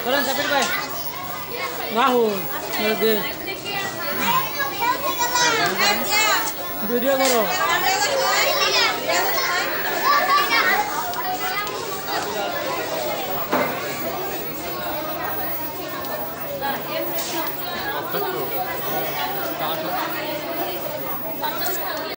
Kalian sapir bay. Ngahun. oke, Video karo.